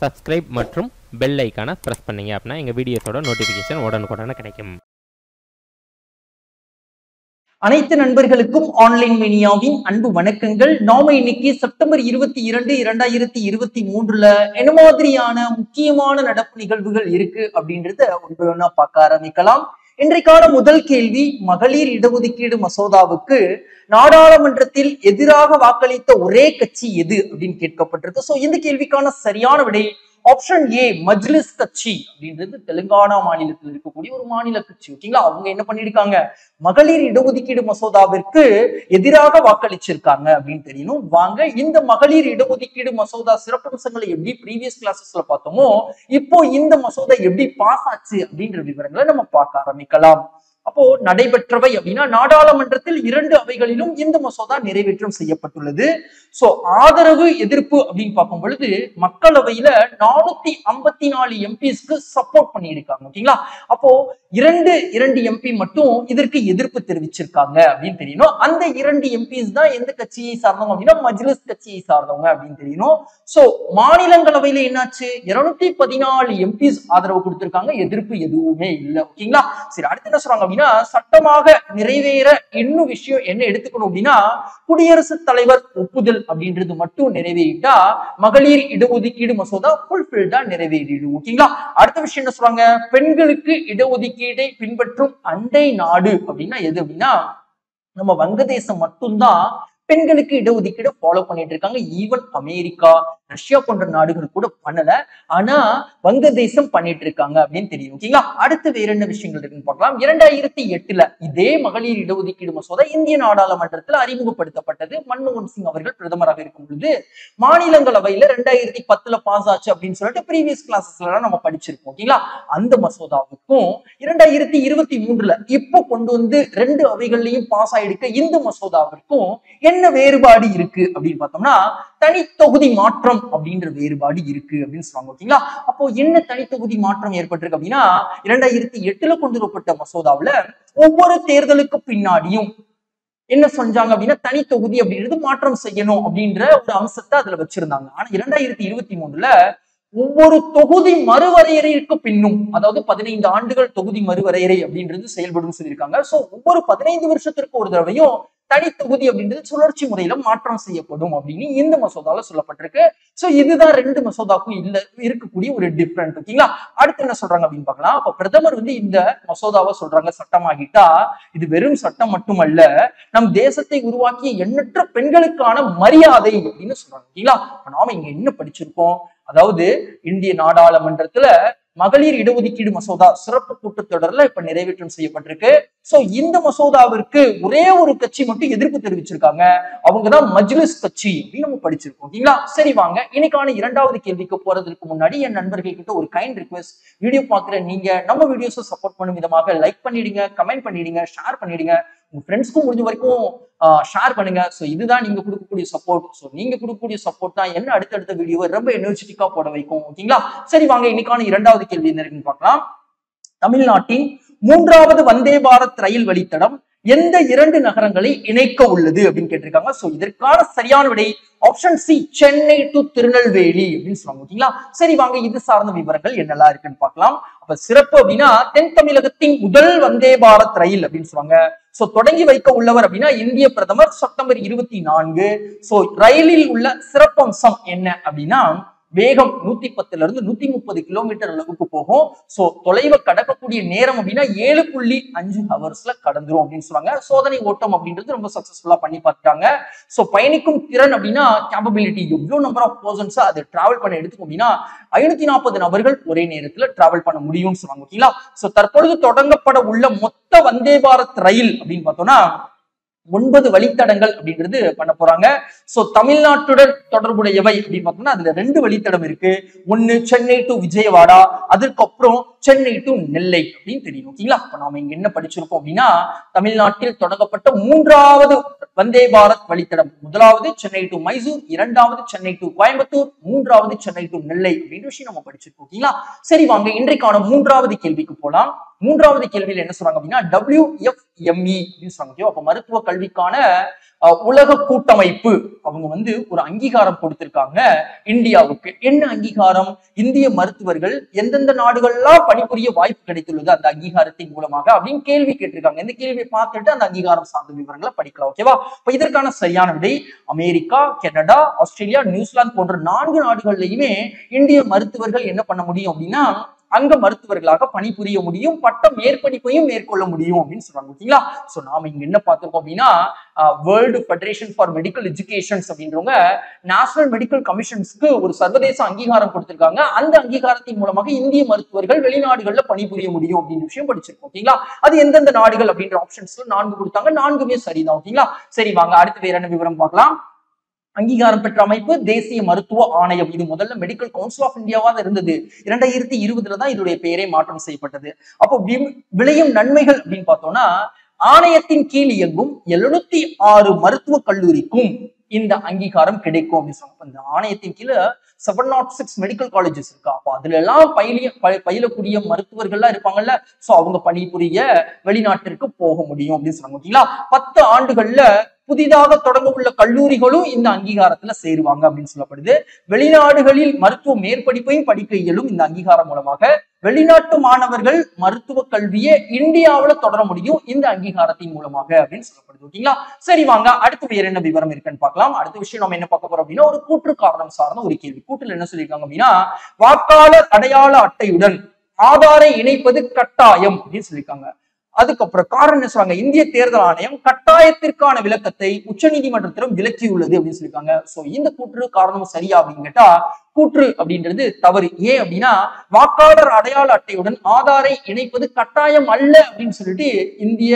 Subscribe மற்றும் bell ஐக்கானை press பண்ணீங்க அப்படின்னா எங்கள் வீடியோஸோட நோட்டிஃபிகேஷன் உடனுக்குடனே கிடைக்கும். அனைத்து நண்பர்களுக்கும் ஆன்லைன் மீனியாவின் அன்பு வணக்கங்கள். நாம இன்னைக்கு செப்டம்பர் இருபத்தி இரண்டு இரண்டாயிரத்தி இருபத்தி மூன்றுல என்ன மாதிரியான முக்கியமான நடப்பு நிகழ்வுகள் இருக்கு அப்படின்றத ஒன்று ஒன்றா பார்க்க ஆரம்பிக்கலாம். இன்றைக்கான முதல் கேள்வி மகளிர் இடஒதுக்கீடு மசோதாவுக்கு நாடாளுமன்றத்தில் எதிராக வாக்களித்த ஒரே கட்சி எது அப்படின்னு கேட்கப்பட்டிருக்கு. சோ இந்த கேள்விக்கான சரியான விடை ஆப்ஷன் ஏ மஜ்லிஸ் கட்சி அப்படின்றது தெலுங்கானா மாநிலத்தில் இருக்கக்கூடிய ஒரு மாநில கட்சி. ஓகேங்களா? அவங்க என்ன பண்ணிருக்காங்க மகளிர் இடஒதுக்கீடு மசோதாவிற்கு எதிராக வாக்களிச்சிருக்காங்க அப்படின்னு தெரியணும். வாங்க இந்த மகளிர் இடஒதுக்கீடு மசோதா சிறப்பம்சங்களை எப்படி ப்ரீவியஸ் கிளாஸஸ்ல பார்த்தோமோ இப்போ இந்த மசோதா எப்படி பாஸ் ஆச்சு அப்படின்ற விவரங்களை நம்ம பார்க்க ஆரம்பிக்கலாம். அப்போ நடைபெற்றவை அப்படின்னா நாடாளுமன்றத்தில் இரண்டு அவைகளிலும் இந்த மசோதா நிறைவேற்றம் செய்யப்பட்டுள்ளது. சோ ஆதரவு எதிர்ப்பு அப்படின்னு பார்க்கும் பொழுது மக்களவையில நானூத்தி ஐம்பத்தி நாலு எம்பிஸ்க்கு சப்போர்ட் பண்ணியிருக்காங்க ஓகேங்களா? அப்போ இரண்டு இரண்டு எம்பி மட்டும் இதற்கு எதிர்ப்பு தெரிவிச்சிருக்காங்க அப்படின்னு தெரியணும். அந்த இரண்டு எம்பிஸ் தான் எந்த கட்சியை சார்ந்தவங்க அப்படின்னா மஜ்லிஸ் கட்சியை சார்ந்தவங்க அப்படின்னு தெரியணும். சோ மாநிலங்களவையில என்னாச்சு? இருநூத்தி பதினாலு எம்பிஸ் ஆதரவு கொடுத்திருக்காங்க எதிர்ப்பு எதுவுமே இல்லை ஓகேங்களா? சரி அடுத்து என்ன சொல்றாங்க அப்படின்னா சட்டமாக நிறைவேற இன்னும் விஷயம் என்ன எடுத்துக்கணும் அப்படின்னா குடியரசுத் தலைவர் ஒப்புதல் அப்படின்றது மட்டும் நிறைவேறிட்டா மகளிர் இடஒதுக்கீடு மசோதா ஃபுல்ஃபில்டா நிறைவேறிடும். ஓகேங்களா? அடுத்த விஷயம் என்ன சொல்றாங்க? பெண்களுக்கு இடஒதுக்கீடை பின்பற்றும் அண்டை நாடு அப்படின்னா எது அப்படின்னா நம்ம வங்கதேசம் மட்டும்தான் பெண்களுக்கு இடஒதுக்கீடு ஃபாலோ பண்ணிட்டு இருக்காங்க. ஈவன் அமெரிக்கா ரஷ்யா போன்ற நாடுகள் கூட பண்ணல. ஆனா வங்கதேசம் பண்ணிட்டு இருக்காங்க அப்படின்னு தெரியும். ஓகேங்களா? அடுத்து வேற என்ன விஷயங்கள் இருக்குன்னு பார்க்கலாம். இரண்டாயிரத்தி எட்டுல இதே மகளிர் இடஒதுக்கீடு மசோதா இந்திய நாடாளுமன்றத்தில் அறிமுகப்படுத்தப்பட்டது. மன்மோகன் சிங் அவர்கள் பிரதமராக இருக்கும் பொழுது மாநிலங்களவையில ரெண்டாயிரத்தி பத்துல பாஸ் ஆச்சு அப்படின்னு சொல்லிட்டு ப்ரீவியஸ் கிளாஸஸ்ல நம்ம படிச்சிருக்கோம் ஓகேங்களா? அந்த மசோதாவுக்கும் இரண்டாயிரத்தி இருபத்தி மூன்றுல இப்போ கொண்டு வந்து ரெண்டு அவைகள்லயும் பாஸ் ஆயிடுக்க இந்த மசோதாவிற்கும் என்ன வேறுபாடு இருக்கு அப்படின்னு பார்த்தோம்னா தனித்தொகுதி மாற்றம் அப்படின்ற வேறுபாடு இருக்கு அப்படின்னு சொல்லுவாங்க ஓகேங்களா? அப்போ என்ன தனித்தொகுதி மாற்றம் ஏற்பட்டிருக்கு அப்படின்னா இரண்டாயிரத்தி எட்டுல கொண்டு வரப்பட்ட மசோதாவுல ஒவ்வொரு தேர்தலுக்கு பின்னாடியும் என்ன செஞ்சாங்க அப்படின்னா தனித்தொகுதி அப்படின்றது மாற்றம் செய்யணும் அப்படின்ற ஒரு அம்சத்தை அதுல வச்சிருந்தாங்க. ஆனா இரண்டாயிரத்தி இருபத்தி மூணுல ஒவ்வொரு தொகுதி மறுவரையறைக்கு பின்னும் அதாவது பதினைந்து ஆண்டுகள் தொகுதி மறுவரையறை அப்படின்றது செயல்படும் சொல்லியிருக்காங்க. சோ ஒவ்வொரு பதினைந்து வருஷத்திற்கு ஒரு தடவையும் தனி தொகுதி அப்படின்றது சுழற்சி முறையில மாற்றம் செய்யப்படும் அப்படின்னு இந்த மசோதால சொல்லப்பட்டிருக்கு. சோ இதுதான் ரெண்டு மசோதாக்கும் இல்ல இருக்கக்கூடிய ஒரு டிஃப்ரெண்ட் ஓகேங்களா? அடுத்து என்ன சொல்றாங்க அப்படின்னு பாக்கலாம் அப்ப பிரதமர் வந்து இந்த மசோதாவை சொல்றாங்க சட்டமாகிட்டா இது வெறும் சட்டம் மட்டுமல்ல நம் தேசத்தை உருவாக்கிய எண்ணற்ற பெண்களுக்கான மரியாதை அப்படின்னு சொல்றாங்க ஓகேங்களா? நாம இங்க என்ன படிச்சிருக்கோம்? அதாவது இந்திய நாடாளுமன்றத்துல மகளிர் இடஒதுக்கீடு மசோதா சிறப்பு கூட்டத்தொடர்ல இப்ப நிறைவேற்றம் செய்யப்பட்டிருக்கு. சோ இந்த மசோதாவிற்கு ஒரே ஒரு கட்சி மட்டும் எதிர்ப்பு தெரிவிச்சிருக்காங்க. அவங்கதான் மஜ்லிஸ் கட்சி அப்படின்னு நம்ம படிச்சிருக்கோம். ஓகேங்களா? சரி வாங்க. இன்னைக்கான இரண்டாவது கேள்விக்கு போறதுக்கு முன்னாடி என் நண்பர்கள் கிட்ட ஒரு கைண்ட் ரிக்வெஸ்ட் வீடியோ பாக்குற நீங்க நம்ம வீடியோஸை சப்போர்ட் பண்ணும் விதமாக லைக் பண்ணிடுங்க கமெண்ட் பண்ணிடுங்க ஷேர் பண்ணிடுங்க. உங்க ஃப்ரெண்ட்ஸ்க்கும் முடிஞ்ச வரைக்கும் ஷேர் பண்ணுங்க. ஸோ இதுதான் நீங்க கொடுக்கக்கூடிய சப்போர்ட் ஸோ நீங்க கொடுக்கக்கூடிய சப்போர்ட் தான் என்ன அடுத்தடுத்த வீடியோவை ரொம்ப எனர்ஜெட்டிக்கா போட வைக்கும். ஓகேங்களா சரி வாங்க இன்னைக்கான இரண்டாவது கேள்வி என்ன இருக்குன்னு பார்க்கலாம். தமிழ்நாட்டின் மூன்றாவது வந்தே பாரத் ரயில் வழித்தடம் எந்த இரண்டு நகரங்களை இணைக்க உள்ளது அப்படின்னு கேட்டிருக்காங்க. சோ இதற்கான சரியான விடை option C Chennai to Tirunelveli அப்படின்னு சொல்லுவாங்க. ஓகேங்களா சரி வாங்க இது சார்ந்த விவரங்கள் என்னெல்லாம் இருக்குன்னு பார்க்கலாம். அப்ப சிறப்பு அப்படின்னா தென் தமிழகத்தின் முதல் வந்தே பாரத் ரயில் அப்படின்னு சொல்லுவாங்க. சோ தொடங்கி வைக்க உள்ளவர் அப்படின்னா இந்திய பிரதமர் செப்டம்பர் இருபத்தி நான்கு. சோ ரயிலில் உள்ள சிறப்பம்சம் என்ன அப்படின்னா வேகம் நூத்தி பத்துல இருந்து நூத்தி முப்பது கிலோமீட்டர் அளவுக்கு போகும். சோ தொலைவை கடக்கக்கூடிய நேரம் அப்படின்னா ஏழு புள்ளி அஞ்சு ஹவர்ஸ்ல கடந்துரும் அப்படின்னு சொல்லுவாங்க. சோதனை ஓட்டம் அப்படின்றது ரொம்ப சக்சஸ்ஃபுல்லா பண்ணி பார்த்துட்டாங்க. சோ பயணிக்கும் திறன் அப்படின்னா கேப்பபிலிட்டி எவ்வளவு நம்பர் ஆஃப் பர்சன்ஸ் அது டிராவல் பண்ண எடுத்துக்கும் அப்படின்னா ஐநூத்தி நாற்பது நபர்கள் ஒரே நேரத்துல டிராவல் பண்ண முடியும்னு சொல்லுவாங்க ஓகேங்களா சோ தற்பொழுது தொடங்கப்பட உள்ள மொத்த வந்தே பாரத் ரயில் அப்படின்னு பார்த்தோம்னா ஒன்பது வழித்தடங்கள் அப்படின்றது பண்ண போறாங்க. சோ தமிழ்நாட்டுடன் தொடர்புடையவை அப்படின்னு பார்த்தோம்னா அதுல ரெண்டு வழித்தடம் இருக்கு. ஒன்னு சென்னை டு விஜயவாடா அதுக்கப்புறம் சென்னை டு நெல்லை அப்படின்னு தெரியும். ஓகேங்களா அப்ப நாம இங்க என்ன படிச்சிருக்கோம் அப்படின்னா தமிழ்நாட்டில் தொடங்கப்பட்ட மூன்றாவது வந்தே பாரத் வழித்தடம். முதலாவது சென்னை டு மைசூர் இரண்டாவது சென்னை டு கோயம்புத்தூர் மூன்றாவது சென்னை டு நெல்லை அப்படின்ற விஷயம் நம்ம படிச்சிருக்கோம். ஓகேங்களா சரி வாங்க இன்றைக்கான மூன்றாவது கேள்விக்கு போலாம். மூன்றாவது கேள்வியில் என்ன சொல்றாங்க அப்படின்னா WFME அப்படின்னு சொல்றாங்க அப்ப மருத்துவ கல்விக்கான உலக கூட்டமைப்பு அவங்க வந்து ஒரு அங்கீகாரம் கொடுத்திருக்காங்க இந்தியாவுக்கு. என்ன அங்கீகாரம்? இந்திய மருத்துவர்கள் எந்தெந்த நாடுகள்லாம் பணிபுரிய வாய்ப்பு கிடைத்துள்ளது அந்த அங்கீகாரத்தின் மூலமாக அப்படின்னு கேள்வி கேட்டிருக்காங்க. இந்த கேள்வியை பார்த்துட்டு அந்த அங்கீகாரம் சார்ந்த விவரங்களை படிக்கலாம் ஓகேவா இப்ப இதற்கான சரியான விடை அமெரிக்கா கனடா ஆஸ்திரேலியா நியூசிலாந்து போன்ற நான்கு நாடுகள்லயுமே இந்திய மருத்துவர்கள் என்ன பண்ண முடியும் அப்படின்னா அங்க மருத்துவர்களாக பணிபுரிய முடியும் பட்ட மேற்படிப்பையும் மேற்கொள்ள முடியும் அப்படின்னு சொல்றாங்க ஓகேங்களா? சோ நாம இங்க என்ன பார்த்திருக்கோம் அப்படின்னா world federation for medical educations அப்படின்றவங்க நேஷனல் மெடிக்கல் கமிஷன்ஸ்க்கு ஒரு சர்வதேச அங்கீகாரம் கொடுத்திருக்காங்க. அந்த அங்கீகாரத்தின் மூலமாக இந்திய மருத்துவர்கள் வெளிநாடுகள்ல பணிபுரிய முடியும் அப்படின்ற விஷயம் படிச்சிருக்கோம் ஓகேங்களா? அது எந்தெந்த நாடுகள் அப்படின்ற ஆப்ஷன்ஸ்ல நான்கு கொடுத்தாங்க நான்குமே சரிதான் ஓகேங்களா? சரி வாங்க அடுத்து வேற என்ன விவரம் பார்க்கலாம்? அங்கீகாரம் பெற்ற அமைப்பு தேசிய மருத்துவ ஆணையம். இது முதல்ல மெடிக்கல் கவுன்சில் ஆஃப் இந்தியாவா இருந்தது. இரண்டாயிரத்தி இருபதுல தான் இதனுடைய பெயரே மாற்றம் செய்யப்பட்டது. அப்போ விளையும் நன்மைகள் அப்படின்னு பார்த்தோம்னா ஆணையத்தின் கீழ் இயங்கும் எழுநூத்தி ஆறு மருத்துவக் கல்லூரிக்கும் இந்த அங்கீகாரம் கிடைக்கும் அப்படின்னு சொன்னாங்க. இந்த ஆணையத்தின் கீழே seven naught six medical colleges இருக்கா. அப்போ அதுல எல்லாம் பயிலிய ப- பயிலக்கூடிய மருத்துவர்கள்லாம் இருப்பாங்கல்ல. சோ அவங்க பணிபுரிய வெளிநாட்டிற்கு போக முடியும் அப்படின்னு சொன்னாங்க. ஓகேங்களா பத்து ஆண்டுகள்ல புதிதாக தொடங்க உள்ள கல்லூரிகளும் இந்த அங்கீகாரத்துல சேருவாங்க அப்படின்னு சொல்லப்படுது. வெளிநாடுகளில் மருத்துவ மேற்படிப்பையும் படிக்க இயலும் இந்த அங்கீகாரம் மூலமாக. வெளிநாட்டு மாணவர்கள் மருத்துவ கல்வியை இந்தியாவுல தொடர முடியும் இந்த அங்கீகாரத்தின் மூலமாக அப்படின்னு சொல்லப்படுது ஓகேங்களா? சரி வாங்க. அடுத்து வேற என்ன விவரம் இருக்குன்னு பார்க்கலாம். அடுத்த விஷயம் நம்ம என்ன பார்க்க போறோம் அப்படின்னா ஒரு கூற்று காரணம் சார்ந்த ஒரு கேள்வி. கூட்டில் என்ன சொல்லியிருக்காங்க அப்படின்னா வாக்காளர் அடையாள அட்டையுடன் ஆதாரை இணைப்பது கட்டாயம் அப்படின்னு சொல்லியிருக்காங்க. அதுக்கப்புறம் காரணம் என்ன சொல்றாங்க? இந்திய தேர்தல் ஆணையம் கட்டாயத்திற்கான விளக்கத்தை உச்சநீதிமன்றத்திலும் விளக்கியுள்ளது அப்படின்னு சொல்லியிருக்காங்க. சோ இந்த கூற்று காரணமும் சரியா அப்படின்னு கேட்டா கூற்று அப்படின்றது தவறு. ஏன் அப்படின்னா வாக்காளர் அடையாள அட்டையுடன் ஆதாரை இணைப்பது கட்டாயம் அல்ல அப்படின்னு சொல்லிட்டு இந்திய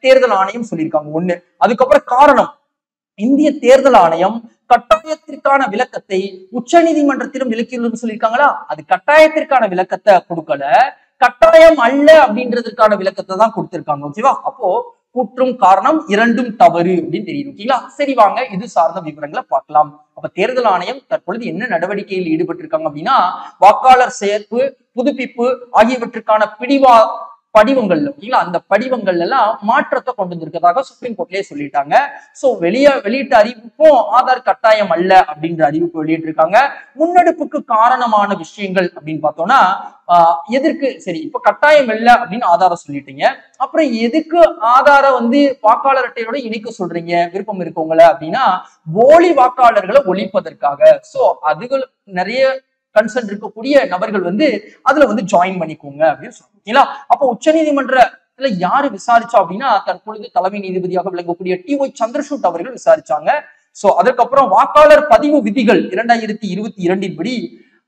தேர்தல் ஆணையம் சொல்லியிருக்காங்க. ஒண்ணு. அதுக்கப்புறம் காரணம். இந்திய தேர்தல் ஆணையம் கட்டாயத்திற்கான விளக்கத்தை உச்சநீதிமன்றத்திலும் விளக்கியுள்ளதுன்னு சொல்லியிருக்காங்களா? அது கட்டாயத்திற்கான விளக்கத்தை கொடுக்கல. கட்டாயம் அல்ல அப்படின்றதுக்கான விளக்கத்தை தான் கொடுத்திருக்காங்க ஓகேவா அப்போ கூற்றும் காரணம் இரண்டும் தவறு அப்படின்னு தெரியும் ஓகேங்களா சரி வாங்க இது சார்ந்த விவரங்களை பார்க்கலாம். அப்ப தேர்தல் ஆணையம் தற்பொழுது என்ன நடவடிக்கையில் ஈடுபட்டிருக்காங்க அப்படின்னா வாக்காளர் சேர்ப்பு புதுப்பிப்பு ஆகியவற்றுக்கான பிடிவா படிவங்கள் ஓகேங்களா அந்த படிவங்கள் எல்லாம் மாற்றத்தை கொண்டு வந்திருக்கிறதாக சுப்ரீம் கோர்ட்லயே சொல்லிட்டாங்க. சோ வெளியே வெளியிட்ட அறிவிப்பும் ஆதார் கட்டாயம் அல்ல அப்படின்ற அறிவிப்பு வெளியிட்டிருக்காங்க. முன்னெடுப்புக்கு காரணமான விஷயங்கள் அப்படின்னு பார்த்தோம்னா எதற்கு சரி இப்ப கட்டாயம் இல்லை அப்படின்னு ஆதாரம் சொல்லிட்டீங்க. அப்புறம் எதுக்கு ஆதாரம் வந்து வாக்காளர் அட்டையோட இணைக்க சொல்றீங்க? விருப்பம் இருக்கவங்கள அப்படின்னா போலி வாக்காளர்களை ஒழிப்பதற்காக. சோ அதுகள் நிறைய கன்சர்ன் இருக்கக்கூடிய நபர்கள் வந்து அதுல வந்து ஜாயின் பண்ணிக்கோங்க அப்படின்னு சொல்லுங்களா ஓகேங்களா? அப்போ உச்சநீதிமன்றத்துல யாரு விசாரிச்சா அப்படின்னா தற்பொழுது தலைமை நீதிபதியாக விளங்கக்கூடிய டி ஒய் சந்திரசூட் அவர்கள் விசாரிச்சாங்க. சோ அதுக்கப்புறம் வாக்காளர் பதிவு விதிகள் இரண்டாயிரத்தி இருபத்தி இரண்டின் படி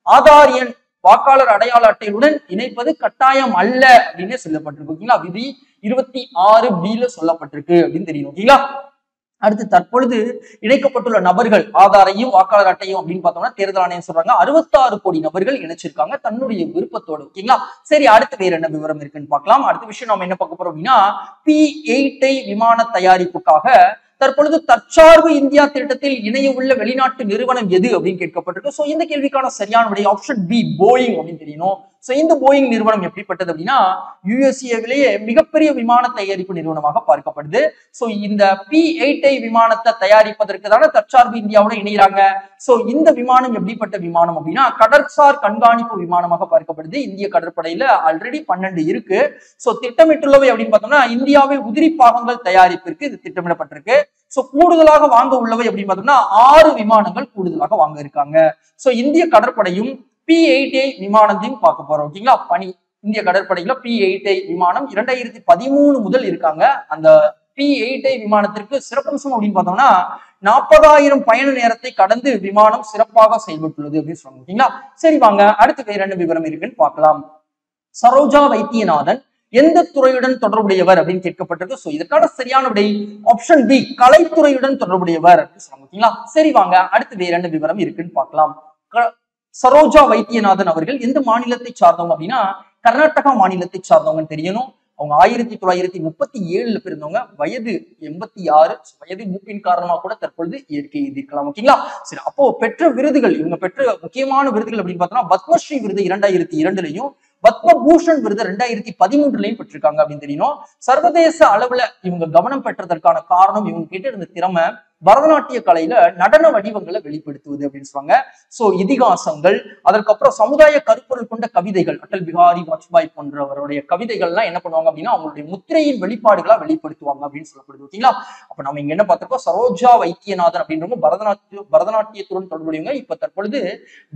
ஆதார் எண் வாக்காளர் அடையாள அட்டையுடன் இணைப்பது கட்டாயம் அல்ல அப்படின்னு சொல்லப்பட்டிருக்கு. ஓகேங்களா? விதி இருபத்தி ஆறு பில சொல்லப்பட்டிருக்கு அப்படின்னு தெரியும். ஓகேங்களா? அடுத்து தற்பொழுது இணைக்கப்பட்டுள்ள நபர்கள் ஆதாரையும் வாக்காளர் அட்டையும் அப்படின்னு பார்த்தோம்னா தேர்தல் ஆணையம் சொல்றாங்க. அறுபத்தாறு கோடி நபர்கள் இணைச்சிருக்காங்க தன்னுடைய விருப்பத்தோடு. ஓகேங்களா? சரி அடுத்து வேற என்ன விவரம் இருக்குன்னு பார்க்கலாம். அடுத்த விஷயம் நம்ம என்ன பார்க்க போறோம் அப்படின்னா பி எயிட்டை விமான தயாரிப்புக்காக தற்பொழுது தற்சார்பு இந்தியா திட்டத்தில் இணைய உள்ள வெளிநாட்டு நிறுவனம் எது அப்படின்னு கேட்கப்பட்டிருக்கு. சோ இந்த கேள்விக்கான சரியான விடை ஆப்ஷன் பி போயிங் அப்படின்னு தெரியணும். ஸோ இந்த போயிங் நிறுவனம் எப்படிப்பட்டது அப்படின்னா யுஎஸ்ஏவிலேயே மிகப்பெரிய விமான தயாரிப்பு நிறுவனமாக பார்க்கப்படுது. ஸோ இந்த பி எயிட்டை விமானத்தை தயாரிப்பதற்கு தானே தற்சார்பு இந்தியாவோட இணைகிறாங்க ஸோ இந்த விமானம் எப்படிப்பட்ட விமானம் அப்படின்னா கடற்சார் கண்காணிப்பு விமானமாக பார்க்கப்படுது. இந்திய கடற்படையில ஆல்ரெடி பன்னெண்டு இருக்கு. ஸோ திட்டமிட்டுள்ளவை அப்படின்னு பார்த்தோம்னா இந்தியாவை உதிரி பாகங்கள் தயாரிப்பிற்கு இது திட்டமிடப்பட்டிருக்கு. ஸோ கூடுதலாக வாங்க உள்ளவை அப்படின்னு பார்த்தோம்னா ஆறு விமானங்கள் கூடுதலாக வாங்க இருக்காங்க. ஸோ இந்திய கடற்படையும் பி எயிட் ஏ விமானத்தையும் பார்க்க போறோம் ஓகேங்களா பனி இந்திய கடற்படையில பி எயிட் ஐ விமானம் இரண்டாயிரத்தி பதிமூணு முதல் இருக்காங்க. அந்த பி எயிட் ஐ விமானத்திற்கு சிறப்பம்சம் அப்படின்னு பார்த்தோம்னா நாற்பதாயிரம் பயண நேரத்தை கடந்து விமானம் சிறப்பாக செயல்பட்டுள்ளது அப்படின்னு சொல்லுவாங்க ஓகேங்களா சரி வாங்க அடுத்து வேற விவரம் இருக்குன்னு பார்க்கலாம். சரோஜா வைத்தியநாதன் எந்த துறையுடன் தொடர்புடையவர் அப்படின்னு கேட்கப்பட்டிருக்கு. சோ இதற்கான சரியான விடை ஆப்ஷன் பி கலைத்துறையுடன் தொடர்புடையவர் அப்படின்னு சொல்லுவாங்க ஓகேங்களா சரி வாங்க அடுத்து வேற என்ன விவரம் இருக்குன்னு பார்க்கலாம். சரோஜா வைத்தியநாதன் அவர்கள் எந்த மாநிலத்தை சார்ந்தவங்க அப்படின்னா கர்நாடகா மாநிலத்தை சார்ந்தவங்கன்னு தெரியணும். அவங்க ஆயிரத்தி தொள்ளாயிரத்தி முப்பத்தி ஏழுல பிறந்தவங்க. வயது எண்பத்தி ஆறு. வயது மூப்பின் காரணமா கூட தற்பொழுது இயற்கை எழுதியிருக்கலாம் ஓகேங்களா சரி அப்போ பெற்ற விருதுகள் இவங்க பெற்ற முக்கியமான விருதுகள் அப்படின்னு பார்த்தோம்னா பத்மஸ்ரீ விருது இரண்டாயிரத்தி இரண்டுலையும் பத்மபூஷன் விருது ரெண்டாயிரத்தி பதிமூன்றுலயும் பெற்றிருக்காங்க அப்படின்னு தெரியணும். சர்வதேச அளவுல இவங்க கவனம் பெற்றதற்கான காரணம் இவங்க கிட்ட இருந்த திறமை பரதநாட்டிய கலையில நடன வடிவங்களை வெளிப்படுத்துவது அப்படின்னு சொல்லுவாங்க. சோ இதிகாசங்கள் அதற்கப்புறம் சமுதாய கருப்பொருள் கொண்ட கவிதைகள் அட்டல் பிகாரி வாஜ்பாய் போன்றவருடைய கவிதைகள்லாம் என்ன பண்ணுவாங்க அப்படின்னா அவங்களுடைய முத்திரையின் வெளிப்பாடுகளா வெளிப்படுத்துவாங்க அப்படின்னு சொல்லப்படுது. ஓகேங்களா? அப்ப நம்ம இங்க என்ன பார்த்திருக்கோம்? சரோஜா வைத்தியநாதன் அப்படின்றவங்க பரதநாட்டிய பரதநாட்டியத்துடன் தொடர்புடையவங்க. இப்ப தற்பொழுது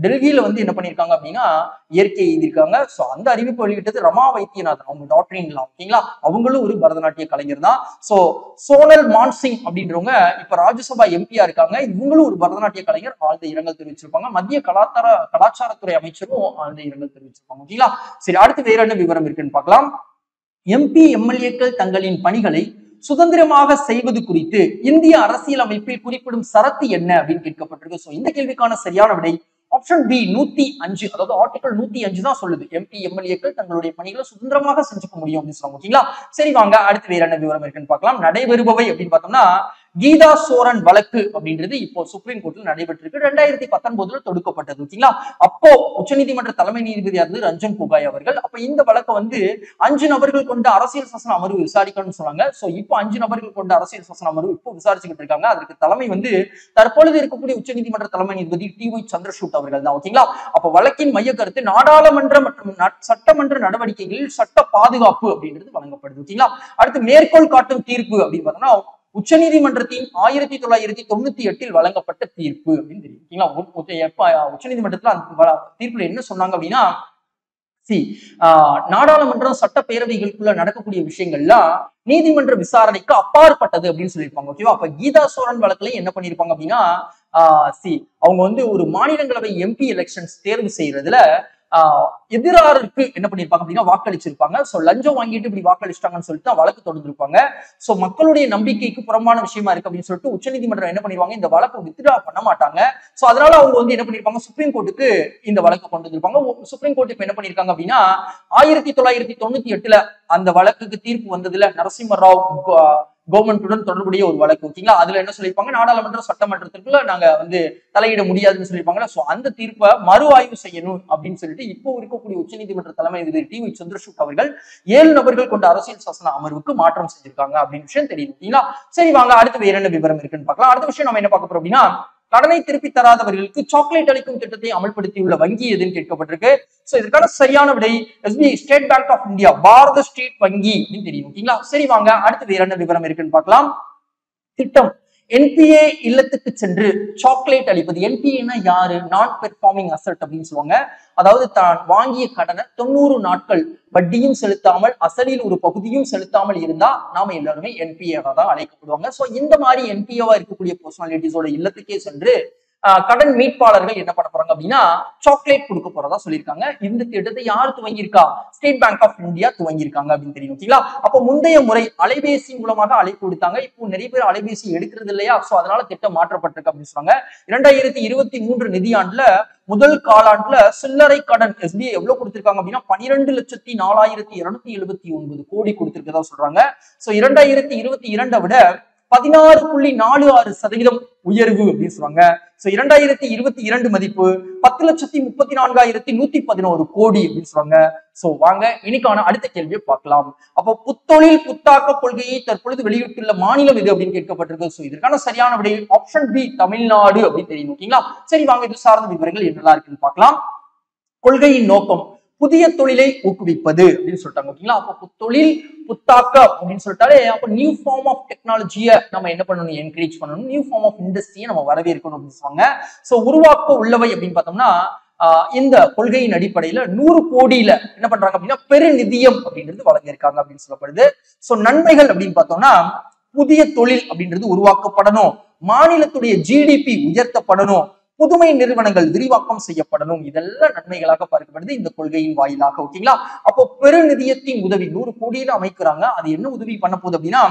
டெல்லியில வந்து என்ன பண்ணிருக்காங்க அப்படின்னா இயற்கையை எழுதியிருக்காங்க. சோ அந்த அறிவிப்பு வெளியிட்டது ரமா வைத்தியநாதன் அவங்க டாக்டரின்லாம் ஓகேங்களா? அவங்களும் ஒரு பரதநாட்டிய கலைஞர் தான். சோ சோனல் மான்சிங் அப்படின்றவங்க இப்ப ராஜ்யசபா எம்பியா இருக்காங்க. இவங்களும் ஒரு பரதநாட்டிய கலைஞர் ஆழ்ந்த இரங்கல் தெரிவிச்சிருப்பாங்க. மத்திய கலாச்சார கலாச்சாரத்துறை அமைச்சரும் ஆழ்ந்த இரங்கல் தெரிவிச்சிருப்பாங்க. ஓகேங்களா சரி அடுத்து வேற என்ன விவரம் இருக்குன்னு பார்க்கலாம். எம்பி எம்எல்ஏக்கள் தங்களின் பணிகளை சுதந்திரமாக செய்வது குறித்து இந்திய அரசியல் அமைப்பில் குறிப்பிடும் சரத்து என்ன அப்படின்னு கேட்கப்பட்டிருக்கு. சோ இந்த கேள்விக்கான சரியான விடை ஆப்ஷன் பி நூத்தி அஞ்சு. அதாவது ஆர்டிகல் நூத்தி அஞ்சு தான் சொல்லுது. எம்பி எம்எல்ஏக்கள் தங்களுடைய பணிகளை சுதந்திரமாக செஞ்சுக்க முடியும் அப்படின்னு சொல்லுவாங்க ஓகேங்களா சரி வாங்க அடுத்து வேற என்ன விவரம் இருக்குன்னு பார்க்கலாம். நடைபெறுபவை அப்படின்னு பார்த்தோம்னா கீதா சோரன் வழக்கு அப்படின்றது இப்போ சுப்ரீம் கோர்ட்ல நடைபெற்றிருக்கு. ரெண்டாயிரத்தி பத்தொன்பதுல தொடுக்கப்பட்டது ஓகேங்களா? அப்போ உச்சநீதிமன்ற தலைமை நீதிபதியா இருந்தது? ரஞ்சன் கோகாய் அவர்கள். அப்ப இந்த வழக்கை வந்து அஞ்சு நபர்கள் கொண்ட அரசியல் சாசன அமர்வு விசாரிக்கணும்னு சொன்னாங்க. சோ இப்போ அஞ்சு நபர்கள் கொண்ட அரசியல் சாசன அமர்வு இப்போ விசாரிச்சுக்கிட்டு இருக்காங்க. அதற்கு தலைமை வந்து தற்பொழுது இருக்கக்கூடிய உச்சநீதிமன்ற தலைமை நீதிபதி டி ஒய் சந்திரசூட் அவர்கள் தான் ஓகேங்களா? அப்ப வழக்கின் மைய கருத்து நாடாளுமன்ற மற்றும் சட்டமன்ற நடவடிக்கைகளில் சட்ட பாதுகாப்பு அப்படின்றது வழங்கப்படுது ஓகேங்களா? அடுத்து மேற்கோள் காட்டும் தீர்ப்பு அப்படின்னு பார்த்தோம்னா உச்சநீதிமன்றத்தின் ஆயிரத்தி தொள்ளாயிரத்தி தொண்ணூத்தி எட்டில் வழங்கப்பட்ட தீர்ப்பு அப்படின்னு தெரியும். ஓகேங்களா? உச்ச- எப்ப உச்சநீதிமன்றத்துல அந்த தீர்ப்புல என்ன சொன்னாங்க அப்படின்னா சி நாடாளுமன்றம் சட்டப்பேரவைகளுக்குள்ள நடக்கக்கூடிய விஷயங்கள்லாம் நீதிமன்ற விசாரணைக்கு அப்பாற்பட்டது அப்படின்னு சொல்லியிருப்பாங்க. ஓகேவா? அப்ப கீதா சோரன் வழக்குல என்ன பண்ணிருப்பாங்க அப்படின்னா சி அவங்க வந்து ஒரு மாநிலங்களவை எம்பி எலெக்ஷன்ஸ் தேர்வு செய்யறதுல எதிராருக்கு என்ன பண்ணிருப்பாங்க அப்படின்னா வாக்களிச்சிருப்பாங்க. சோ லஞ்சம் வாங்கிட்டு இப்படி வாக்களிச்சிட்டாங்கன்னு சொல்லிட்டு வழக்கு தொடர்ந்துருப்பாங்க சோ மக்களுடைய நம்பிக்கைக்கு புறமான விஷயமா இருக்கு அப்படின்னு சொல்லிட்டு உச்சநீதிமன்றம் என்ன பண்ணிருவாங்க? இந்த வழக்கு வித்ட்ரா பண்ண மாட்டாங்க. சோ அதனால அவங்க வந்து என்ன பண்ணிருப்பாங்க? சுப்ரீம் கோர்ட்டுக்கு இந்த வழக்கு கொண்டு வந்திருப்பாங்க. சுப்ரீம் கோர்ட் இப்ப என்ன பண்ணிருக்காங்க அப்படின்னா ஆயிரத்தி தொள்ளாயிரத்தி தொண்ணூத்தி எட்டுல அந்த வழக்குக்கு தீர்ப்பு வந்ததுல நரசிம்ம ராவ் கவர்மெண்ட்டுடன் தொடர்புடைய ஒரு வழக்கு ஓகேங்களா அதுல என்ன சொல்லியிருப்பாங்க? நாடாளுமன்ற சட்டமன்றத்திற்குள்ள நாங்க வந்து தலையிட முடியாதுன்னு சொல்லியிருப்பாங்க சோ அந்த தீர்ப்பை மறு ஆய்வு செய்யணும் அப்படின்னு சொல்லிட்டு இப்போ இருக்கக்கூடிய உச்சநீதிமன்ற தலைமை நீதிபதி டி வி சந்திரசூட் அவர்கள் ஏழு நபர்கள் கொண்ட அரசியல் சாசன அமர்வுக்கு மாற்றம் செஞ்சிருக்காங்க அப்படின்னு விஷயம் தெரியும் ஓகேங்களா சரி வாங்க அடுத்து வேற என்ன விவரம் இருக்குன்னு பார்க்கலாம். அடுத்த விஷயம் நம்ம என்ன பார்க்க போறோம் அப்படின்னா கடனை திருப்பி தராதவர்களுக்கு சாக்லேட் அளிக்கும் திட்டத்தை அமல்படுத்தியுள்ள வங்கி எதுன்னு கேட்கப்பட்டிருக்கு. சோ இதற்கான சரியான விடை SBI State Bank of India Bharat state வங்கி அப்படின்னு தெரியும். ஓகேங்களா? சரி வாங்க. அடுத்து வேற என்ன விவரம் இருக்குன்னு பார்க்கலாம். திட்டம். என்பிஏ இல்லத்துக்கு சென்று சாக்லேட் அளிப்பது. என்பிஏனா யாரு? நான் பெர்ஃபார்மிங் அசட் அப்படின்னு சொல்லுவாங்க. அதாவது தான் வாங்கிய கடனை தொண்ணூறு நாட்கள் வட்டியும் செலுத்தாமல் அசலில் ஒரு பகுதியும் செலுத்தாமல் இருந்தா நாம எல்லாருமே என்பிஏவா தான் அழைக்கப்படுவாங்க. சோ இந்த மாதிரி என்பிஏவா இருக்கக்கூடிய பர்சனாலிட்டிஸோட இல்லத்துக்கே சென்று கடன் மீட்பாளர்கள் என்ன பண்ண போறாங்க அப்படின்னா சாக்லேட் கொடுக்க போறதா சொல்லியிருக்காங்க. இந்த திட்டத்தை யார் துவங்கியிருக்கா? ஸ்டேட் பேங்க் ஆஃப் இந்தியா துவங்கியிருக்காங்க அப்படின்னு தெரியும் ஓகேங்களா? அப்போ முந்தைய முறை அலைபேசி மூலமாக அழைப்பு கொடுத்தாங்க இப்போ நிறைய பேர் அலைபேசி எடுக்கிறது இல்லையா? சோ அதனால திட்டம் மாற்றப்பட்டிருக்கு அப்படின்னு சொன்னாங்க இரண்டாயிரத்தி இருபத்தி மூன்று நிதியாண்டுல முதல் காலாண்டுல சில்லறை கடன் எஸ்பிஐ எவ்வளவு கொடுத்திருக்காங்க அப்படின்னா பனிரெண்டு லட்சத்தி நாலாயிரத்தி இருநூத்தி எழுபத்தி ஒன்பது கோடி கொடுத்திருக்கதா சொல்றாங்க. சோ இரண்டாயிரத்தி இருபத்தி இரண்டை விட பதினாறு புள்ளி நாலு ஆறு சதவீதம் உயர்வு அப்படின்னு சொல்லுவாங்க. சோ இரண்டாயிரத்தி இருபத்தி இரண்டு மதிப்பு பத்து லட்சத்தி முப்பத்தி நான்காயிரத்தி நூத்தி பதினோரு கோடி அப்படின்னு சொல்லுவாங்க. சோ வாங்க இன்னைக்கான அடுத்த கேள்வியை பார்க்கலாம். அப்போ புத்தொழில் புத்தாக்க கொள்கையை தற்பொழுது வெளியிட்டுள்ள மாநிலம் இது அப்படின்னு கேட்கப்பட்டிருக்கு. சோ இதற்கான சரியான விடை ஆப்ஷன் பி தமிழ்நாடு அப்படின்னு தெரியும். ஓகேங்களா? சரி வாங்க இது சார்ந்த விவரங்கள் என்னெல்லாம் இருக்குன்னு பார்க்கலாம். கொள்கையின் நோக்கம். புதிய தொழிலை ஊக்குவிப்பது அப்படின்னு சொல்லிட்டாங்க ஓகேங்களா அப்போ தொழில் புத்தாக்கம் அப்படின்னு சொல்லிட்டாலே அப்போ நியூ ஃபார்ம் ஆஃப் டெக்னாலஜியை நம்ம என்ன பண்ணணும்? என்கரேஜ் பண்ணணும். நியூ ஃபார்ம் ஆஃப் இண்டஸ்ட்ரியை நம்ம வரவேற்கணும் அப்படின்னு சொல்லுவாங்க. ஸோ உருவாக்க உள்ளவை அப்படின்னு பார்த்தோம்னா இந்த கொள்கையின் அடிப்படையில நூறு கோடியில என்ன பண்றாங்க அப்படின்னா பெருநிதியம் அப்படின்றது வழங்கியிருக்காங்க அப்படின்னு சொல்லப்படுது. ஸோ நன்மைகள் அப்படின்னு பார்த்தோம்னா புதிய தொழில் அப்படின்றது உருவாக்கப்படணும். மாநிலத்துடைய ஜிடிபி உயர்த்தப்படணும். புதுமை நிறுவனங்கள் விரிவாக்கம் செய்யப்படணும். இதெல்லாம் நன்மைகளாக பார்க்கப்படுது இந்த கொள்கையின் வாயிலாக ஓகேங்களா? அப்போ பெருநிதியத்தின் உதவி நூறு கோடியில அமைக்கிறாங்க. அது என்ன உதவி பண்ண போகுது அப்படின்னா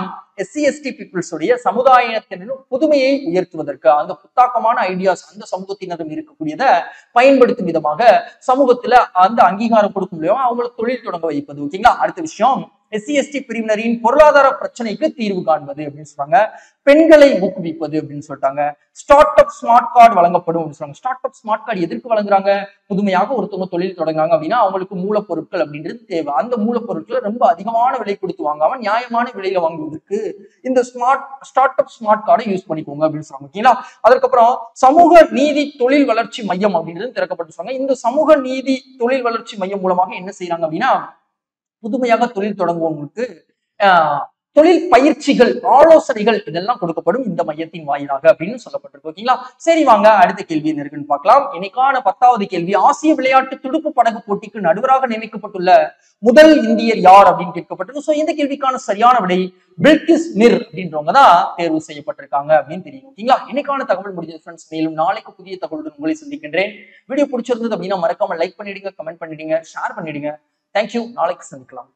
எஸ்சி எஸ்டி பீப்புள்ஸ் உடைய சமுதாயத்தினரும் புதுமையை உயர்த்துவதற்கு அந்த புத்தாக்கமான ஐடியாஸ் அந்த சமூகத்தினரும் இருக்கக்கூடியதை பயன்படுத்தும் விதமாக சமூகத்துல அந்த அங்கீகாரம் கொடுக்க முடியும் அவங்களுக்கு தொழில் தொடங்க வைப்பது ஓகேங்களா? அடுத்த விஷயம் எஸ்சி எஸ்டி பிரிவினரின் பொருளாதார பிரச்சனைக்கு தீர்வு காண்பது அப்படின்னு சொல்றாங்க. பெண்களை ஊக்குவிப்பது அப்படின்னு சொல்லிட்டாங்க. ஸ்டார்ட் அப் ஸ்மார்ட் கார்டு வழங்கப்படும் அப்படின்னு சொல்றாங்க. ஸ்டார்ட் அப் ஸ்மார்ட் கார்டு எதற்கு வழங்குறாங்க? புதுமையாக ஒருத்தவங்க தொழில் தொடங்குறாங்க அப்படின்னா அவங்களுக்கு மூலப்பொருட்கள் அப்படின்றது தேவை. அந்த மூலப்பொருட்களை ரொம்ப அதிகமான விலை கொடுத்து வாங்காம நியாயமான விலையில வாங்குவதற்கு இந்த ஸ்மார்ட் ஸ்டார்ட் அப் ஸ்மார்ட் கார்டை யூஸ் பண்ணிக்கோங்க அப்படின்னு சொல்றாங்க. ஓகேங்களா? அதுக்கப்புறம் சமூக நீதி தொழில் வளர்ச்சி மையம் அப்படின்றது திறக்கப்பட்டு சொல்றாங்க இந்த சமூக நீதி தொழில் வளர்ச்சி மையம் மூலமாக என்ன செய்யறாங்க அப்படின்னா புதுமையாக தொழில் தொடங்குவவங்களுக்கு ஆஹ், தொழில் பயிற்சிகள் ஆலோசனைகள் இதெல்லாம் கொடுக்கப்படும் இந்த மையத்தின் வாயிலாக அப்படின்னு சொல்லப்பட்டிருக்கு. ஓகேங்களா? சரி வாங்க அடுத்த கேள்வி என்ன இருக்குன்னு பார்க்கலாம். இன்னைக்கான பத்தாவது கேள்வி ஆசிய விளையாட்டு துடுப்பு படகு போட்டிக்கு நடுவராக நியமிக்கப்பட்டுள்ள முதல் இந்தியர் யார் அப்படின்னு கேட்கப்பட்டிருக்கு சோ இந்த கேள்விக்கான சரியான விடை பில்கிஸ் மிர் அப்படின்றவங்க தான் தேர்வு செய்யப்பட்டிருக்காங்க அப்படின்னு தெரியும். ஓகேங்களா? இன்னைக்கான தகவல் முடிஞ்சது ஃப்ரெண்ட்ஸ் மேலும் நாளைக்கு புதிய தகவலுடன் உங்களை சந்திக்கின்றேன். வீடியோ பிடிச்சிருந்தது அப்படின்னா மறக்காம லைக் பண்ணிடுங்க கமெண்ட் பண்ணிடுங்க ஷேர் பண்ணிடுங்க. தேங்க்யூ நாளைக்கு சந்திக்கலாம்.